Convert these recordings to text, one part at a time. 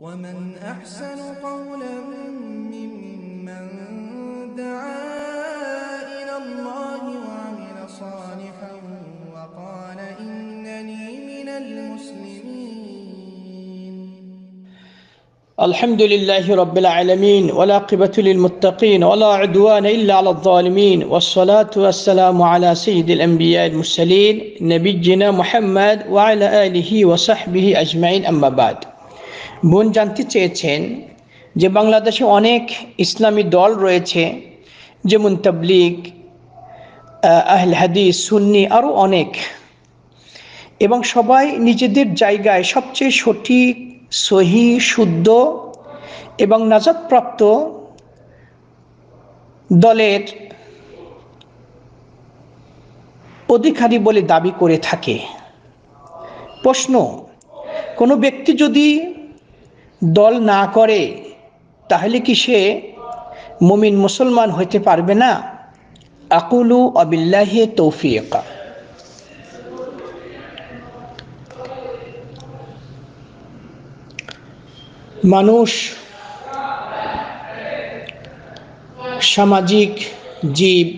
ومن أحسن قولا ممن دعا إلى الله وعمل صالحا وقال إنني من المسلمين. الحمد لله رب العالمين والعاقبة للمتقين ولا عدوان إلا على الظالمين والصلاة والسلام على سيد الأنبياء المرسلين نبينا محمد وعلى آله وصحبه أجمعين أما بعد. বোন জানতে চেয়েছেন যে বাংলাদেশে অনেক ইসলামী দল রয়েছে, যেমন তাবলিগ আহল হাদিস, সুন্নি আরও অনেক। এবং সবাই নিজেদের জায়গায় সবচেয়ে সঠিক, সহি, শুদ্ধ এবং নাজাদপ্রাপ্ত দলের অধিকারী বলে দাবি করে থাকে। প্রশ্ন, কোনো ব্যক্তি যদি দল না করে, তাহলে কি সে মুমিন মুসলমান হইতে পারবে না? আকুলু আবিল্লাহে তৌফিকা। মানুষ সামাজিক জীব,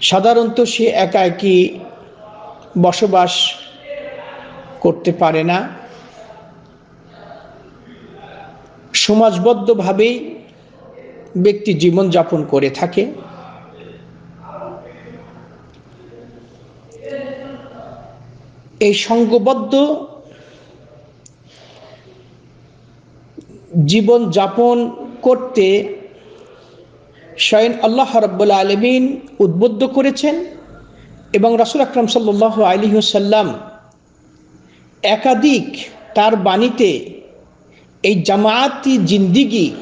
সাধারণত সে একা একই বসবাস করতে পারে না। সমাজবদ্ধভাবেই ব্যক্তি জীবনযাপন করে থাকে। এই সঙ্গবদ্ধ জীবন যাপন করতে স্বয়ং আল্লাহ রব্বুল আলমিন উদ্বুদ্ধ করেছেন এবং রাসুল আকরম সাল্লাহ আলী সাল্লাম একাধিক তার বাণীতে এই জামায়াতি জিন্দিগি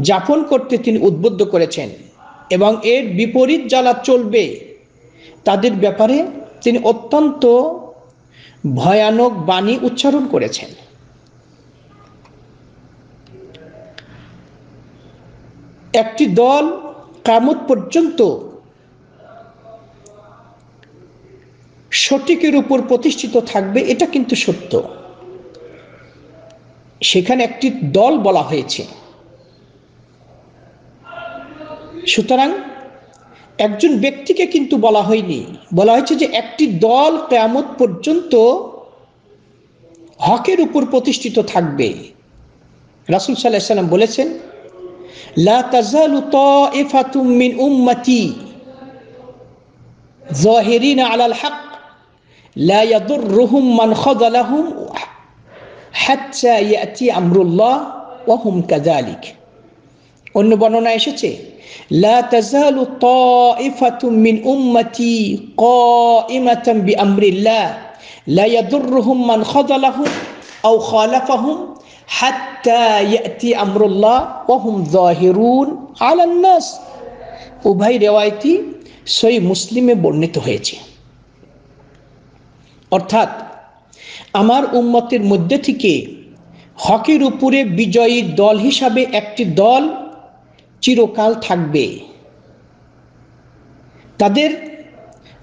যাপন করতে তিনি উদ্বুদ্ধ করেছেন এবং এর বিপরীত যারা চলবে তাদের ব্যাপারে তিনি অত্যন্ত ভয়ানক বাণী উচ্চারণ করেছেন। একটি দল কামত পর্যন্ত সঠিকের উপর প্রতিষ্ঠিত থাকবে, এটা কিন্তু সত্য। সেখানে একটি দল বলা হয়েছে। সুতরাং একজন ব্যক্তিকে কিন্তু বলা হয়নি। বলা হয়েছে যে একটি দল কেয়ামত পর্যন্ত হকের উপর প্রতিষ্ঠিত থাকবে। রাসুল সাল্লাহ সাল্লাম বলেছেন, লা তাজালু তাইফাতুম মিন উম্মতি। জাহিরিনা আলাল হক। لا يضرهم من خذلهم حتى يأتي أمر الله وهم كذلك অন্য বর্ণনা এসেছে لا تزال طائفة من أمتي قائمة بأمر الله لا يضرهم من خذلهم أو خالفهم হাত্তা ইয়াতি আমরুল্লাহ ওহুম জাহিরুন আলান্নাস উভয় রেওয়ায়তি সই মুসলিমে বর্ণিত হয়েছে অর্থাৎ আমার উম্মতের মধ্যে থেকে হকের উপরে বিজয়ী দল হিসাবে একটি দল চিরকাল থাকবে। তাদের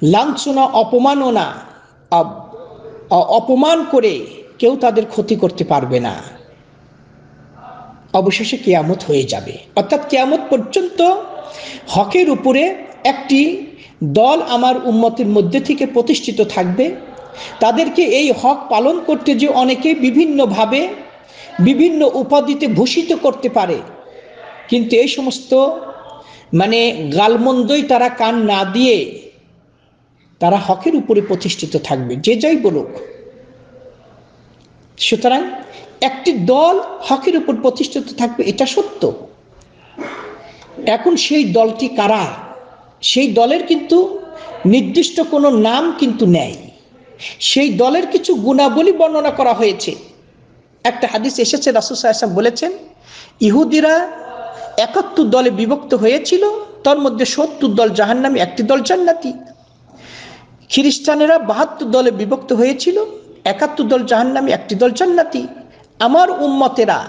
লাঞ্ছনা, অপমাননা অপমান করে কেউ তাদের ক্ষতি করতে পারবে না। অবশেষে কেয়ামত হয়ে যাবে। অর্থাৎ কেয়ামত পর্যন্ত হকের উপরে একটি দল আমার উন্মতের মধ্যে থেকে প্রতিষ্ঠিত থাকবে। তাদেরকে এই হক পালন করতে যে অনেকে বিভিন্নভাবে, বিভিন্ন উপাধিতে ভূষিত করতে পারে। কিন্তু এই সমস্ত মানে গালমন্দই তারা কান না দিয়ে তারা হকের উপরে প্রতিষ্ঠিত থাকবে, যে যাই বলুক। সুতরাং একটি দল হকের উপর প্রতিষ্ঠিত থাকবে, এটা সত্য। এখন সেই দলটি কারা? সেই দলের কিন্তু নির্দিষ্ট কোনো নাম কিন্তু নেই। সেই দলের কিছু গুণাবলী বর্ণনা করা হয়েছে। একটা হাদিস এসেছে, রাসুল সাহেব বলেছেন, ইহুদিরা একাত্তর দলে বিভক্ত হয়েছিল, তার মধ্যে সত্তর দল জাহান নামে একটি দল জান্নাতি। খ্রিস্টানেরা বাহাত্তর দলে বিভক্ত হয়েছিল, একাত্তর দল জাহান নামে একটি দল জান্নাতি। আমার উম্মতেরা,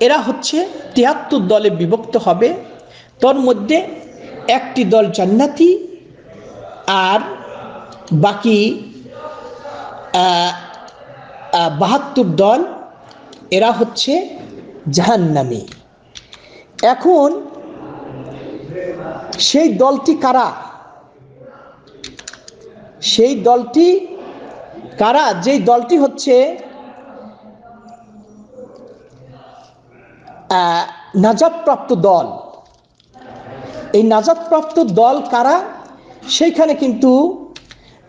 এরা হচ্ছে তিয়াত্তর দলে বিভক্ত হবে, তোর মধ্যে একটি দল জান্নাতি আর বাকি বাহাত্তর দল, এরা হচ্ছে জাহান্নামী। এখন সেই দলটি কারা? সেই দলটি কারা? যেই দলটি হচ্ছে নাজাদপ্রাপ্ত দল। এই নাজাদপ্রাপ্ত দল কারা? সেইখানে কিন্তু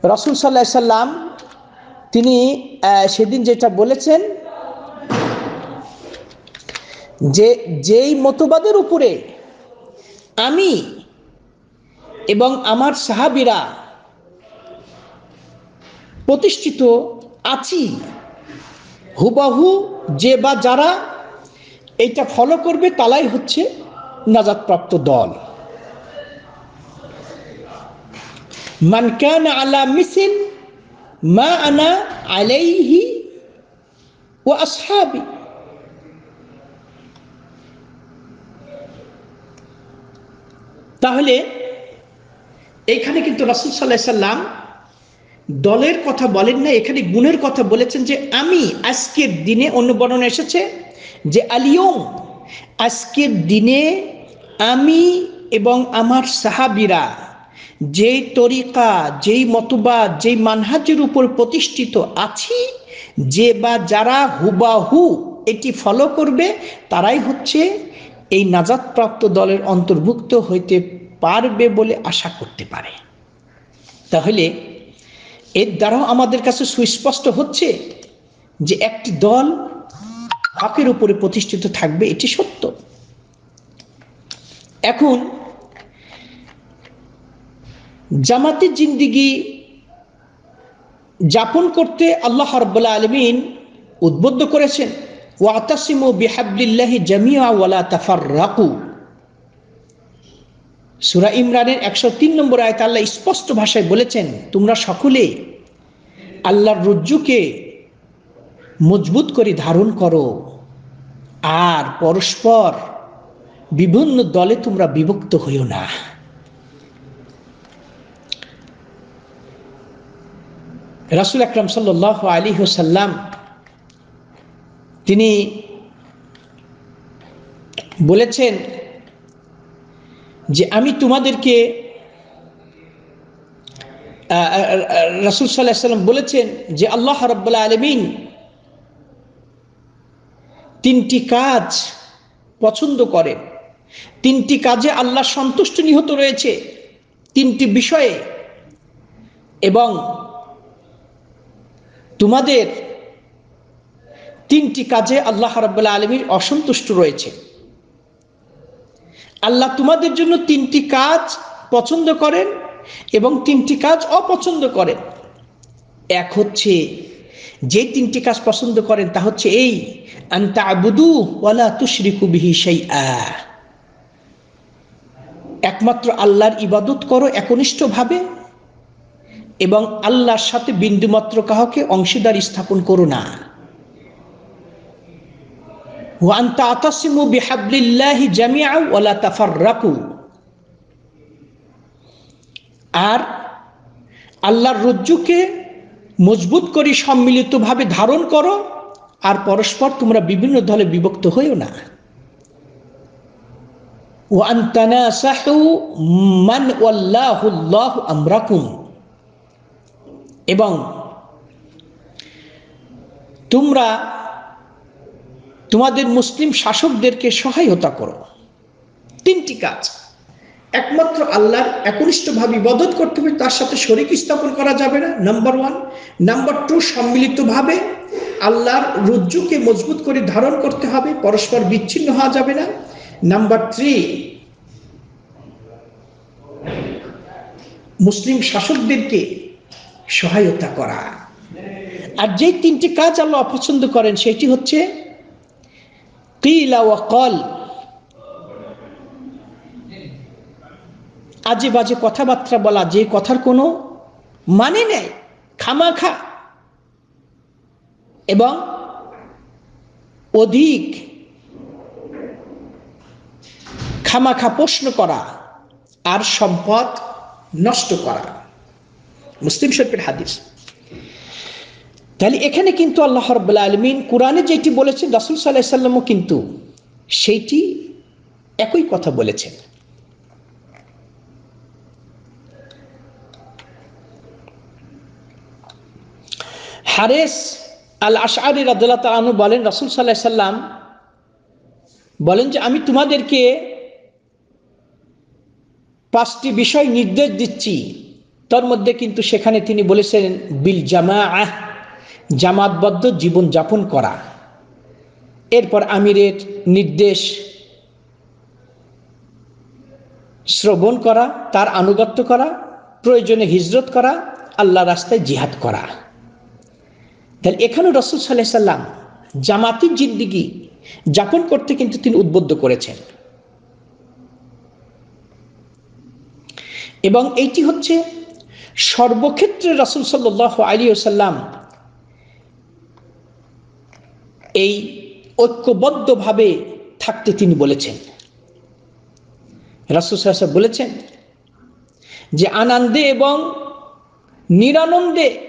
রসুল সাল্লাহ সাল্লাম তিনি সেদিন যেটা বলেছেন, যে যেই মতবাদের উপরে আমি এবং আমার সাহাবিরা প্রতিষ্ঠিত আছি, হুবাহু যে বা যারা এইটা ফলো করবে, তালাই হচ্ছে নাজাদপ্রাপ্ত দল। মানকান আলা মিসিল মা আনা আলাইহি ও তাহলে এখানে কিন্তু রাসুল সাল্লাহ সাল্লাম দলের কথা বলেন না এখানে গুণের কথা বলেছেন যে আমি আজকের দিনে অন্য বর্ণনা এসেছে যে আলিয়ম আজকের দিনে আমি এবং আমার সাহাবিরা যেই তরিকা, যেই মতবাদ, যেই মানহাজের উপর প্রতিষ্ঠিত আছি, যে বা যারা হুবাহু এটি ফলো করবে, তারাই হচ্ছে এই নাজাদপ্রাপ্ত দলের অন্তর্ভুক্ত হইতে পারবে বলে আশা করতে পারে। তাহলে এর দ্বারাও আমাদের কাছে সুস্পষ্ট হচ্ছে যে একটি দল হকের উপরে প্রতিষ্ঠিত থাকবে, এটি সত্য। এখন জামাতের জিন্দিগি যাপন করতে আল্লাহ রব্বুল্লা আলমিন উদ্বুদ্ধ করেছেন, ওয়াতাসিমু বিহাবলিল্লাহি জামিয়া ওয়ালা তাফার রাকু সুরা ইমরানের একশো তিন নম্বর আয়ত আল্লাহ স্পষ্ট ভাষায় বলেছেন, তোমরা সকলে আল্লাহর রজ্জুকে মজবুত করে ধারণ করো, আর পরস্পর বিভিন্ন দলে তোমরা বিভক্ত হইও না। রাসুল আকরাম সাল্লাহ আলী সাল্লাম তিনি বলেছেন যে আমি তোমাদেরকে রাসুল সাল্লাহ সাল্লাম বলেছেন যে আল্লাহ রব্বুল্লা আলমিন তিনটি কাজ পছন্দ করেন। তিনটি কাজে আল্লাহ সন্তুষ্ট নিহত রয়েছে। তিনটি বিষয়ে এবং তোমাদের তিনটি কাজে আল্লাহ রাবুল্লাহ আলমীর অসন্তুষ্ট রয়েছে। আল্লাহ তোমাদের জন্য তিনটি কাজ পছন্দ করেন এবং তিনটি কাজ অপছন্দ করেন। এক হচ্ছে, যে তিনটি কাজ পছন্দ করেন তা হচ্ছে এই আবুদু ওয়ালা সেই একমাত্র আল্লাহর ইবাদত করো একনিষ্ঠভাবে এবং আল্লাহর সাথে বিন্দুমাত্র কাহকে অংশীদার স্থাপন করো না। ওয়ান্তা আতাসিমু বিহাবলিল্লাহি জামিয়া ওয়ালা তাফাররাকু। আর আল্লাহর রজ্জুকে মজবুত করে সম্মিলিতভাবে ধারণ করো, আর পরস্পর তোমরা বিভিন্ন দলে বিভক্ত হইও না। ওয়ান তানাসাহু মান ওয়াল্লাহুল্লাহু আমরাকুম। এবং তোমরা তোমাদের মুসলিম শাসকদেরকে সহায়তা করো। তিনটি কাজ। একমাত্র আল্লাহর একনিষ্ঠভাবে ইবাদত করতে হবে, তার সাথে শরিক স্থাপন করা যাবে না নাম্বার ওয়ান নাম্বার টু সম্মিলিতভাবে আল্লাহর রজ্জুকে মজবুত করে ধারণ করতে হবে, পরস্পর বিচ্ছিন্ন হওয়া যাবে না। নাম্বার থ্রি মুসলিম শাসকদেরকে সহায়তা করা। আর যে তিনটি কাজ আল্লাহ অপছন্দ করেন, সেটি হচ্ছে কল আজে বাজে কথাবার্তা বলা, যে কথার কোনো মানে নেই, খামাখা। এবং অধিক খামাখা প্রশ্ন করা আর সম্পদ নষ্ট করা। মুসলিম শরীফের হাদিস। তাহলে এখানে কিন্তু আল্লাহ রব্লা আলমিন কোরআনে যেটি বলেছেন, রাসুল সাল্লাহ সাল্লামও কিন্তু সেইটি একই কথা বলেছেন। হারেস আল আশারি রাদুল্লাহ তালু বলেন, রাসুল সাল্লাহ সাল্লাম বলেন যে, আমি তোমাদেরকে পাঁচটি বিষয় নির্দেশ দিচ্ছি। তার মধ্যে কিন্তু সেখানে তিনি বলেছেন, বিল জামা আহ জামাতবদ্ধ জীবন যাপন করা। এরপর আমিরের নির্দেশ শ্রবণ করা, তার আনুগত্য করা, প্রয়োজনে হিজরত করা, আল্লাহ রাস্তায় জিহাদ করা। তাহলে এখানেও রসুল সাল্লাহ সাল্লাম জামাতির জিন্দিগি যাপন করতে কিন্তু তিনি উদ্বুদ্ধ করেছেন। এবং এইটি হচ্ছে সর্বক্ষেত্রে রসুল সাল্লাহ আলী সাল্লাম এই ঐক্যবদ্ধভাবে থাকতে তিনি বলেছেন। রাসুল সাহেব বলেছেন যে আনন্দে এবং নিরানন্দে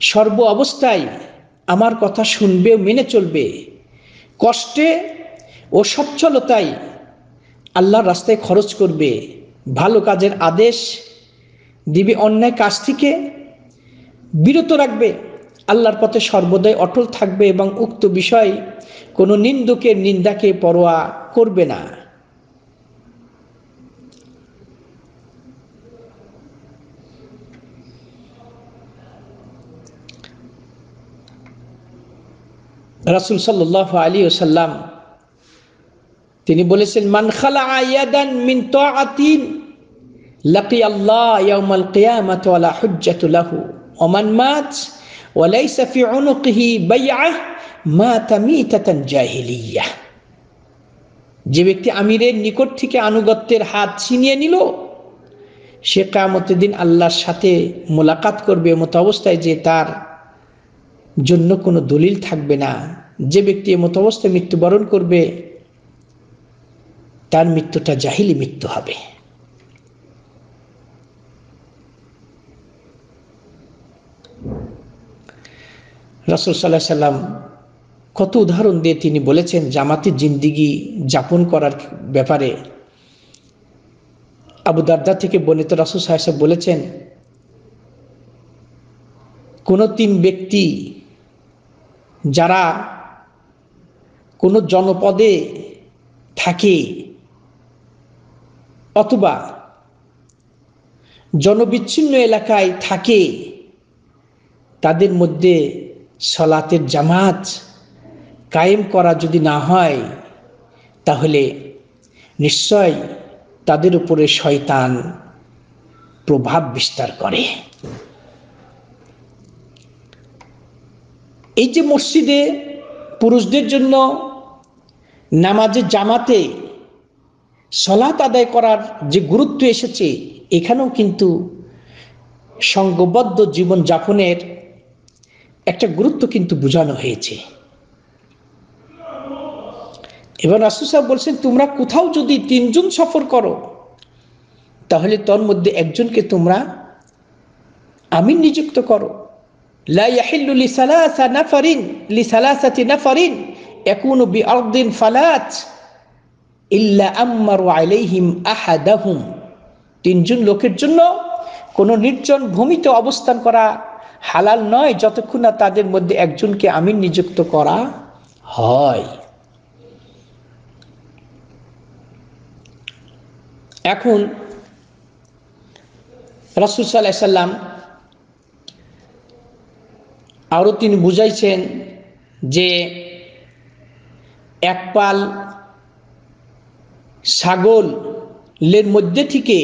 সর্ব অবস্থায় আমার কথা শুনবে, মেনে চলবে। কষ্টে ও সচ্ছলতায় আল্লাহর রাস্তায় খরচ করবে। ভালো কাজের আদেশ দিবে অন্যায় কাজ থেকে বিরত রাখবে। আল্লাহর পথে সর্বদাই অটল থাকবে এবং উক্ত বিষয় কোনো নিন্দুকের নিন্দাকে পরোয়া করবে না। রাসুল সাল্লাহ আলী ওসাল্লাম তিনি বলেছেন, মান খালা আয়াদান মিন তাআতিন, লাকি আল্লাহ ইয়াউমাল কিয়ামাত ওয়ালা হুজ্জাতু লাহু ওমান মাত ওয়ালাইসা ফি উনুকিহি বাইআহ মাতা মিতাতান জাহিলিয়াহ যে ব্যক্তি আমিরের নিকট থেকে আনুগত্যের হাত ছিনিয়ে নিল, সে কামতের দিন আল্লাহর সাথে মোলাকাত করবে মতো অবস্থায় যে তার জন্য কোনো দলিল থাকবে না। যে ব্যক্তি এমত অবস্থায় মৃত্যুবরণ করবে তার মৃত্যুটা জাহিলি মৃত্যু হবে। রাসুল সাল্লাহ সাল্লাম কত উদাহরণ দিয়ে তিনি বলেছেন জামাতের জিন্দিগি যাপন করার ব্যাপারে। আবু দারদা থেকে বর্ণিত রাসুল সাহেব বলেছেন, কোনো তিন ব্যক্তি যারা কোনো জনপদে থাকে অথবা জনবিচ্ছিন্ন এলাকায় থাকে, তাদের মধ্যে সলাতের জামাত কায়েম করা যদি না হয়, তাহলে নিশ্চয় তাদের উপরে শয়তান প্রভাব বিস্তার করে। এই যে মসজিদে পুরুষদের জন্য নামাজের জামাতে সলাৎ আদায় করার যে গুরুত্ব এসেছে, এখানেও কিন্তু সঙ্গবদ্ধ জীবন যাপনের একটা গুরুত্ব কিন্তু বোঝানো হয়েছে। এবার রাসুল সাহেব বলছেন, তোমরা কোথাও যদি তিনজন সফর করো, তাহলে তোর মধ্যে একজনকে তোমরা আমি নিযুক্ত করো। লাহিল্লু লি সালাসা নাফারিন, লি সালাসাতি নাফারিন একুন বি ফালাচ ইল্লা আম্মারু আলাইহিম আহাদাহুম। তিনজন লোকের জন্য কোনো নির্জন ভূমিতে অবস্থান করা হালাল নয়, যতক্ষণ না তাদের মধ্যে একজনকে আমি নিযুক্ত করা হয়। এখন রাসুল সাল্লাহ সাল্লাম আরও তিনি বুঝাইছেন যে একপাল ছাগলের মধ্যে থেকে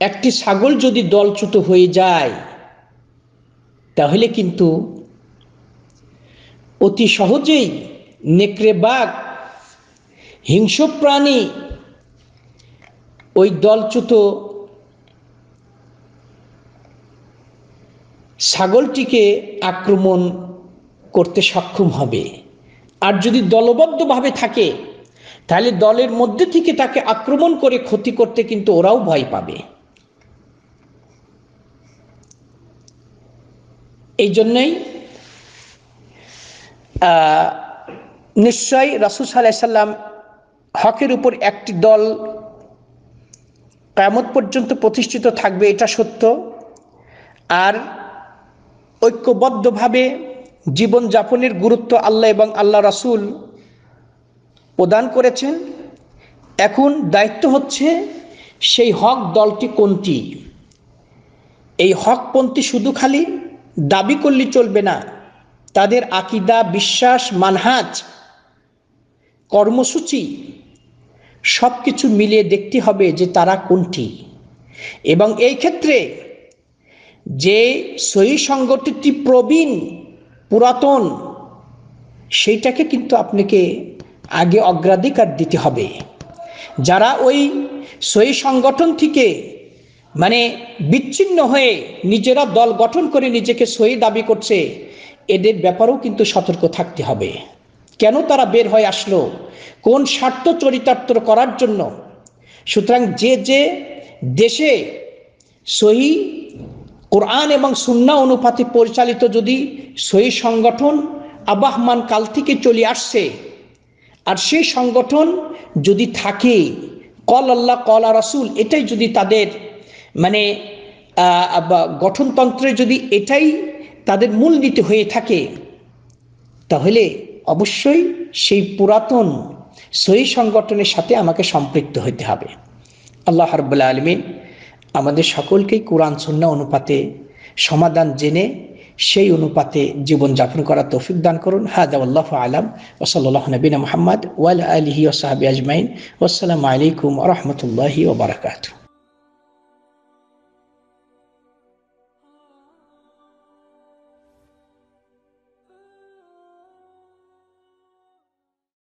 একটি ছাগল যদি দলচ্যুত হয়ে যায়, তাহলে কিন্তু অতি সহজেই নেকড়ে বাঘ, হিংস্র প্রাণী ওই দলচ্যুত ছাগলটিকে আক্রমণ করতে সক্ষম হবে। আর যদি দলবদ্ধভাবে থাকে তাহলে দলের মধ্যে থেকে তাকে আক্রমণ করে ক্ষতি করতে কিন্তু ওরাও ভয় পাবে। এই জন্যই নিশ্চয়ই রাসুল সাল্লাহ সাল্লাম হকের উপর একটি দল কেমত পর্যন্ত প্রতিষ্ঠিত থাকবে, এটা সত্য। আর ঐক্যবদ্ধভাবে জীবনযাপনের গুরুত্ব আল্লাহ এবং আল্লাহ রাসুল প্রদান করেছেন। এখন দায়িত্ব হচ্ছে সেই হক দলটি কোনটি? এই হকপন্থী শুধু খালি দাবি করলে চলবে না, তাদের আকিদা, বিশ্বাস, মানহাজ, কর্মসূচি সব কিছু মিলিয়ে দেখতে হবে যে তারা কোনটি। এবং এই ক্ষেত্রে যে সহি সংগঠনটি প্রবীণ, পুরাতন, সেইটাকে কিন্তু আপনাকে আগে অগ্রাধিকার দিতে হবে। যারা ওই সহি সংগঠন থেকে মানে বিচ্ছিন্ন হয়ে নিজেরা দল গঠন করে নিজেকে সহি দাবি করছে, এদের ব্যাপারেও কিন্তু সতর্ক থাকতে হবে। কেন তারা বের হয়ে আসলো? কোন স্বার্থ চরিতার্থ করার জন্য? সুতরাং যে যে দেশে সহি কোরআন এবং সুন্না অনুপাতে পরিচালিত যদি সহি সংগঠন আবাহমান কাল থেকে চলে আসছে আর সেই সংগঠন যদি থাকে, কল আল্লাহ, কল রাসুল, এটাই যদি তাদের মানে গঠনতন্ত্রে যদি এটাই তাদের মূল মূলনীতি হয়ে থাকে, তাহলে অবশ্যই সেই পুরাতন সহি সংগঠনের সাথে আমাকে সম্পৃক্ত হতে হবে। আল্লাহ হরবুল্লা আলমিন আমাদের সকলকেই কোরআন সন্না অনুপাতে সমাধান জেনে সেই অনুপাতে জীবনযাপন করার তৌফিক দান করুন। হাদাউল্লাহ আলাম। ওসল্লাহ নবীন মোহাম্মদ ওয়াল আলহি ওসাহাবি আজমাইন ওসালামু আলাইকুম রহমতুল্লাহি ওবরাকাতু